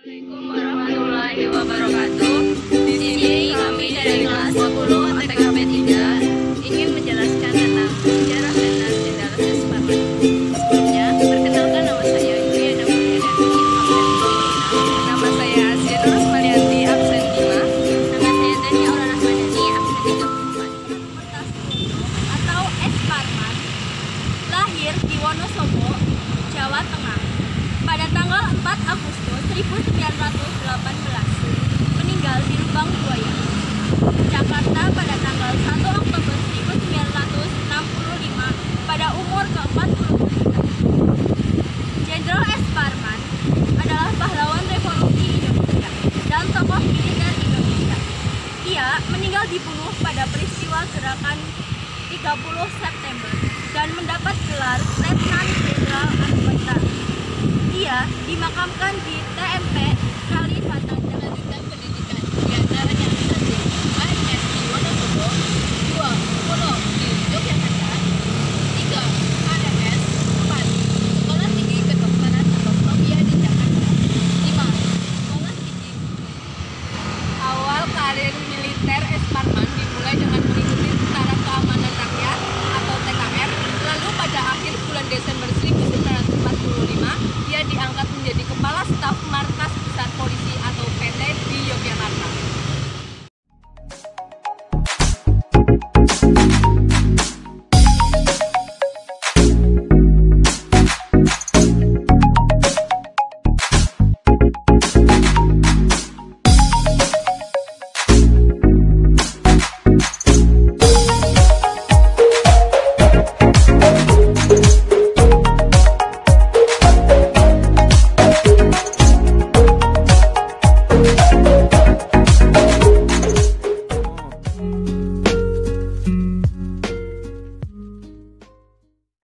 Assalamualaikum warahmatullahi wabarakatuh. Di sini kami dari kelas 10 TKP 3 ingin menjelaskan tentang sejarah dan Jenderal Suparman. Sebelumnya, perkenalkan nama saya Yuliana Mulyadani, absen Nama saya Asia Nurus Malianti, absen 5. Nama saya Tania Aura Rahmadani, absen 34. atau S. Parman lahir di Wonosobo, Jawa Tengah pada tanggal 4 Agustus 1918 meninggal di Lubang Buaya Jakarta pada tanggal 1 Oktober 1965 pada umur ke-40 Jenderal S. Parman adalah pahlawan revolusi Indonesia dan tokoh militer Indonesia. Ia meninggal dibunuh pada peristiwa gerakan 30 September dan mendapat gelar Letnan Jenderal Anggota. Ia dimakamkan di TMP